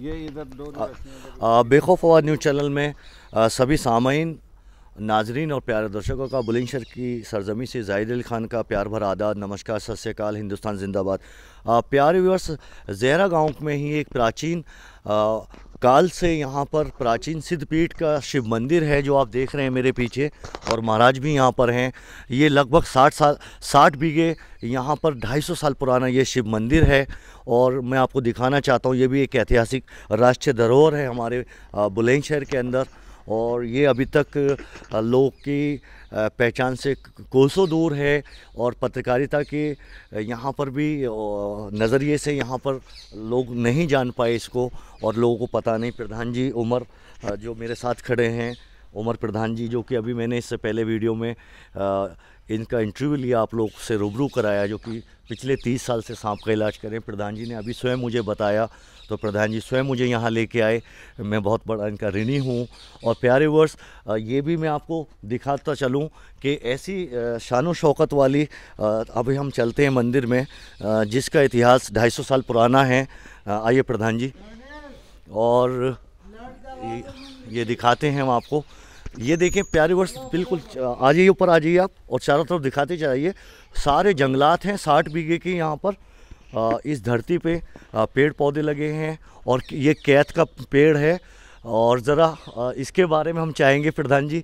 ये इधर बेखौफ आवाज़ न्यूज़ चैनल में आ, सभी सामीन नाजरीन और प्यारे दर्शकों का बुलंदशहर की सरजमी से जाहिद अली खान का प्यार भरा आदाब। नमस्कार सत श्रीकाल हिंदुस्तान जिंदाबाद। प्यारे व्यूअर्स जहरा गाँव में ही एक प्राचीन काल से यहाँ पर प्राचीन सिद्धपीठ का शिव मंदिर है जो आप देख रहे हैं मेरे पीछे, और महाराज भी यहाँ पर हैं। ये लगभग साठ साल, साठ बीघे, यहाँ पर ढाई सौ साल पुराना ये शिव मंदिर है, और मैं आपको दिखाना चाहता हूँ, ये भी एक ऐतिहासिक राष्ट्रीय धरोहर है हमारे बुलंदशहर के अंदर। और ये अभी तक लोग की पहचान से कोसों दूर है और पत्रकारिता के यहाँ पर भी नज़रिए से यहाँ पर लोग नहीं जान पाए इसको और लोगों को पता नहीं। प्रधान जी, उमर जो मेरे साथ खड़े हैं उमर प्रधान जी जो कि अभी मैंने इससे पहले वीडियो में आ, इनका इंटरव्यू लिया आप लोग से रूबरू कराया जो कि पिछले तीस साल से सांप का इलाज करें। प्रधान जी ने अभी स्वयं मुझे बताया तो प्रधान जी स्वयं मुझे यहाँ लेके आए। मैं बहुत बड़ा इनका ऋणी हूँ और प्यारे वर्ष ये भी मैं आपको दिखाता चलूँ कि ऐसी शान शौकत वाली अभी हम चलते हैं मंदिर में जिसका इतिहास 250 साल पुराना है। आइए प्रधान जी। और ये दिखाते हैं हम आपको। ये देखें प्यारे वर्ष बिल्कुल आ जाइए ऊपर आ जाइए आप और चारों तरफ़ दिखाते जाइए। सारे जंगलात हैं साठ बीघे की यहाँ पर। इस धरती पे पेड़ पौधे लगे हैं और ये कैथ का पेड़ है। और ज़रा इसके बारे में हम चाहेंगे प्रधान जी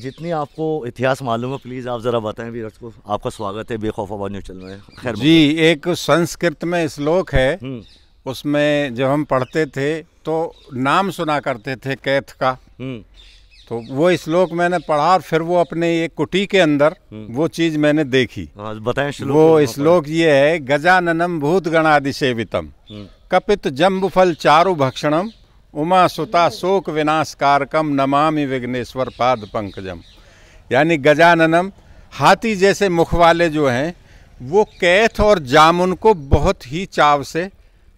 जितनी आपको इतिहास मालूम है प्लीज़ आप ज़रा बताएँ वीर को आपका स्वागत है बेखौफ न्यूज़ चल रहे हैं खैर जी एक संस्कृत में श्लोक है। हम्म। उसमें जब हम पढ़ते थे तो नाम सुना करते थे कैथ का। हम्म। तो वो श्लोक मैंने पढ़ा और फिर वो अपने एक कुटी के अंदर हम्म। वो चीज़ मैंने देखी। हाँ, बताएँ वो श्लोक ये है गजाननम भूत गणादि सेवितम कपित कपित जम्बुफल चारु भक्षणम उमा सुता शोक विनाश कारकम नमामि विघ्नेश्वर पाद पंकजम। यानी गजाननम हाथी जैसे मुख वाले जो हैं वो कैथ और जामुन को बहुत ही चाव से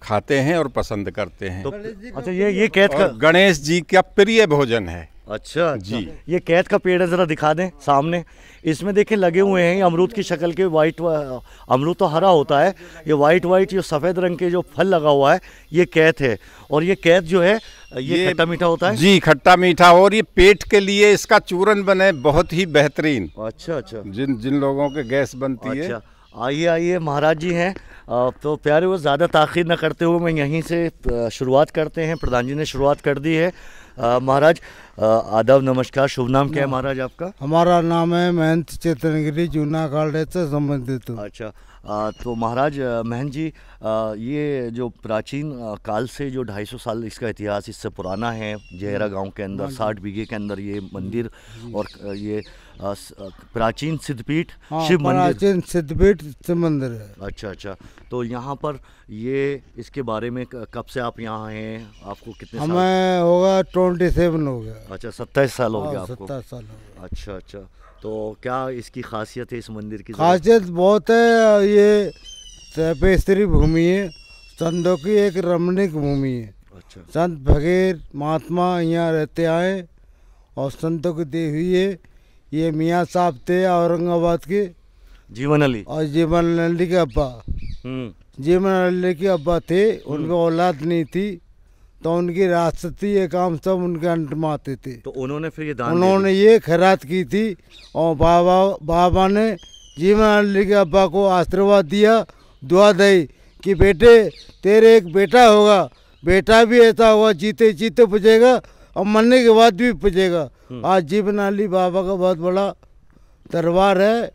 खाते हैं और पसंद करते हैं। तो, अच्छा ये ये कैथ गणेश जी का प्रिय भोजन है। अच्छा, अच्छा। जी। ये कैद का पेड़ है ज़रा दिखा दें सामने। इसमें देखें लगे हुए हैं अमरूद की शक्ल के वाइट अमरूद तो हरा होता है ये वाइट वाइट जो सफ़ेद रंग के जो फल लगा हुआ है ये कैद है। और ये कैद जो है ये, ये खट्टा मीठा होता है? जी खट्टा मीठा और ये पेट के लिए इसका चूरन बने बहुत ही बेहतरीन। अच्छा अच्छा। जिन जिन लोगों के गैस बनती अच्छा, है आइए आइए महाराज जी हैं। तो प्यारे वो ज़्यादा ताखिर न करते हुए मैं यहीं से शुरुआत करते हैं। प्रधान जी ने शुरुआत कर दी है। महाराज आदाब नमस्कार शुभ नाम क्या है महाराज आपका? हमारा नाम है महंत चेतनगिरी जूना खालड़े से संबंधित। अच्छा आ, तो महाराज महन जी आ, ये जो प्राचीन काल से जो 250 साल इसका इतिहास इससे पुराना है जहरा गाँव के अंदर हाँ साठ बीघे के अंदर ये मंदिर और ये प्राचीन सिद्धपीठ हाँ, शिव मंदिर। प्राचीन सिद्धपीठ शिव मंदिर है। अच्छा अच्छा। तो यहाँ पर ये इसके बारे में कब से आप यहाँ हैं? आपको कितने हमें होगा ट्वेंटी सेवन हो गया। अच्छा सत्ताईस साल हो गया हाँ, आपको? सत्ताईस साल हो गया। अच्छा अच्छा। तो क्या इसकी खासियत है इस मंदिर की? खासियत बहुत है ये तपेस्तरी भूमि है संतों की एक रमणीक भूमि है। अच्छा। संत भगीर महात्मा यहाँ रहते आए और संतों की दी हुई है। ये मियाँ साहब थे औरंगाबाद के। जीवन अली और जीवन अली के अब्बा। हम्म। जीवन अली के अब्बा थे उनकी औलाद नहीं थी तो उनकी राजती ये काम सब उनके अंत में आते थे। तो उन्होंने फिर ये दान उन्होंने ये खैरात की थी और बाबा बाबा ने जीवन अली के अब्बा को आशीर्वाद दिया दुआ दी कि बेटे तेरे एक बेटा होगा बेटा भी ऐसा होगा जीते जीते पूछेगा और मरने के बाद भी पूछेगा हम्म। आज जीवन अली बाबा का बहुत बड़ा दरबार है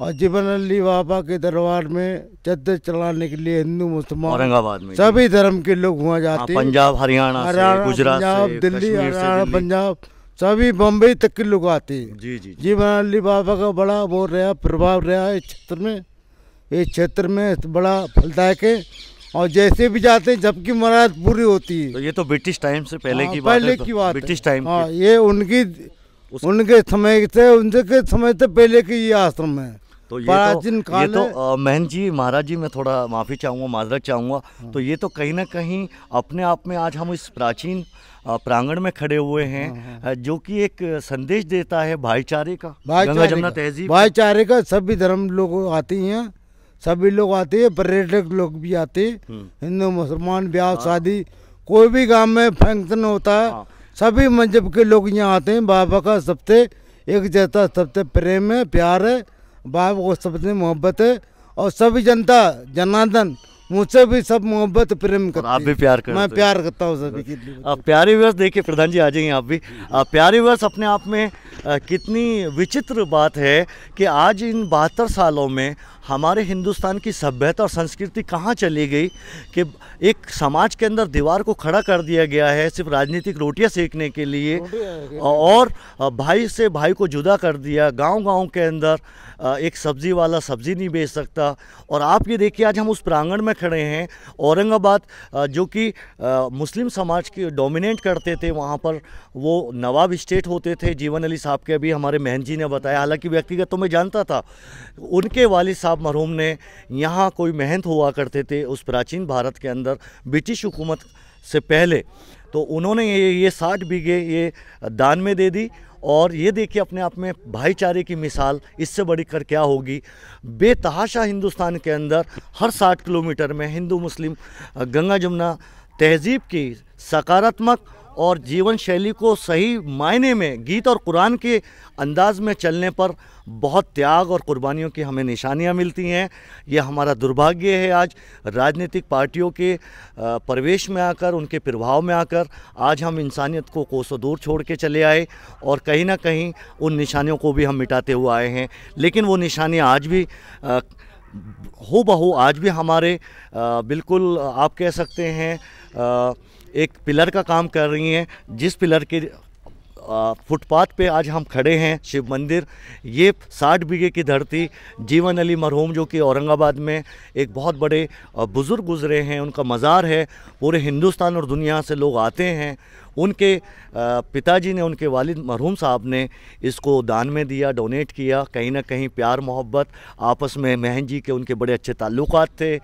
और जीवन अली बाबा के दरबार में चद्दर चलाने के लिए हिंदू मुसलमान औरंगाबाद में सभी धर्म के लोग वहाँ जाते हैं। पंजाब हरियाणा हरियाणा गुजरात पंजाब दिल्ली हरियाणा पंजाब सभी बम्बई तक के लोग आते हैं। जी जी जीवन अली बाबा का बड़ा वो रहा प्रभाव रहा है इस क्षेत्र में। इस क्षेत्र में बड़ा फलदायक है। और जैसे भी जाते हैं जबकि मुराद पूरी होती है। तो ये तो ब्रिटिश टाइम से पहले हाँ, की बात पहले है, की बात ब्रिटिश टाइम हाँ ये उनकी उनके समय से उनके समय से पहले की ये आश्रम है। तो ये तो ये तो महन जी महाराज जी मैं थोड़ा माफ़ी चाहूँगा माजरत चाहूँगा। हाँ। तो ये तो कहीं ना कहीं अपने आप में आज हम इस प्राचीन प्रांगण में खड़े हुए हैं हाँ, हाँ। जो कि एक संदेश देता है भाईचारे का गंगा जमुना तहजीब भाईचारे का सभी धर्म लोग आते हैं। सभी लोग आते हैं पर्यटक लोग भी आते हैं। हम्म। हिंदू मुसलमान ब्याह शादी कोई भी गाँव में फ़ंक्शन होता है हाँ। सभी मज़हब के लोग यहाँ आते हैं। बाबा का सबसे एक जैसा सबसे प्रेम है प्यार है। बाबा को सबसे मोहब्बत है। और सभी जनता जनार्दन मुझसे भी सब मोहब्बत प्रेम करते आप भी प्यार करते मैं प्यार करता हूँ सभी के लिए। आ, प्यारे वर्ष देखिए प्रधान जी आ जाइए आप भी। आ, प्यारे वर्ष अपने आप में आ, कितनी विचित्र बात है कि आज इन बहत्तर सालों में हमारे हिंदुस्तान की सभ्यता और संस्कृति कहाँ चली गई कि एक समाज के अंदर दीवार को खड़ा कर दिया गया है सिर्फ़ राजनीतिक रोटियाँ सेकने के लिए और भाई से भाई को जुदा कर दिया गांव-गांव के अंदर एक सब्ज़ी वाला सब्ज़ी नहीं बेच सकता। और आप ये देखिए आज हम उस प्रांगण में खड़े हैं औरंगाबाद जो कि मुस्लिम समाज की डोमिनेट करते थे वहाँ पर वो नवाब स्टेट होते थे जीवन अली साहब के अभी हमारे महन जी ने बताया। हालाँकि व्यक्तिगत तो मैं जानता था उनके वालिद साहब मरहूम ने यहाँ कोई महंत हुआ करते थे उस प्राचीन भारत के अंदर, ब्रिटिश हुकूमत से पहले। तो उन्होंने ये ये साठ बीघे ये दान में दे दी और ये देखिए अपने आप में भाईचारे की मिसाल, इससे बड़ी कर क्या होगी? बेतहाशा हिंदुस्तान के अंदर हर साठ किलोमीटर में हिंदू मुस्लिम गंगा जमुना तहजीब की सकारात्मक और जीवन शैली को सही मायने में गीत और कुरान के अंदाज में चलने पर बहुत त्याग और कुर्बानियों की हमें निशानियाँ मिलती हैं। यह हमारा दुर्भाग्य है आज राजनीतिक पार्टियों के प्रवेश में आकर उनके प्रभाव में आकर आज हम इंसानियत को कोसों दूर छोड़ के चले आए और कहीं ना कहीं उन निशानियों को भी हम मिटाते हुए आए हैं। लेकिन वो निशानियाँ आज भी अ, हो बहू आज भी हमारे बिल्कुल आप कह सकते हैं एक पिलर का काम कर रही हैं। जिस पिलर के फुटपाथ पे आज हम खड़े हैं, शिव मंदिर। ये साठ बीघे की धरती, जीवन अली मरहूम जो कि औरंगाबाद में एक बहुत बड़े बुज़ुर्ग गुजरे हैं, उनका मज़ार है। पूरे हिंदुस्तान और दुनिया से लोग आते हैं। उनके पिताजी ने, उनके वालिद मरहूम साहब ने इसको दान में दिया, डोनेट किया। कहीं ना कहीं प्यार, मोहब्बत, आपस में महन जी के उनके बड़े अच्छे ताल्लुकात थे।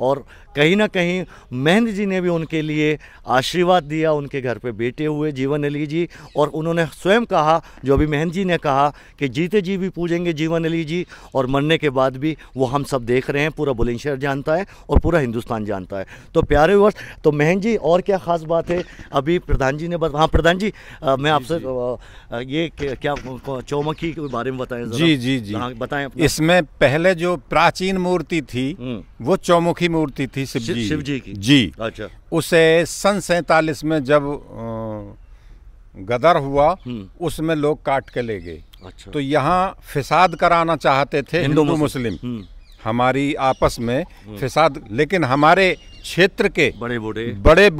और कहीं ना कहीं महन जी ने भी उनके लिए आशीर्वाद दिया, उनके घर पे बेटे हुए जीवन अली जी। और उन्होंने स्वयं कहा जो अभी महन जी ने कहा कि जीते जी भी पूजेंगे जीवन अली जी और मरने के बाद भी वो हम सब देख रहे हैं पूरा बुलंदशहर जानता है और पूरा हिंदुस्तान जानता है। तो प्यारे वर्ष तो महन जी और क्या ख़ास बात है अभी प्रधान जी ने बता हाँ प्रधान जी अ, मैं आपसे ये क्या चौमुखी के बारे में बताएँ जी, जी, जी। हाँ, बताएँ इसमें पहले जो प्राचीन मूर्ति थी हम्म। वो चौमुखी मूर्ति थी शिव जी शिव जी की। जी। अच्छा। उसे सन सैतालीस में जब गदर हुआ हम्म। उसमें लोग काट के ले गए अच्छा तो यहाँ फिसाद कराना चाहते थे हिंदू मुस्लिम। मुस्लिम हम्म। हमारी आपस में फिसाद लेकिन हमारे क्षेत्र के बड़े बूढ़े बड़े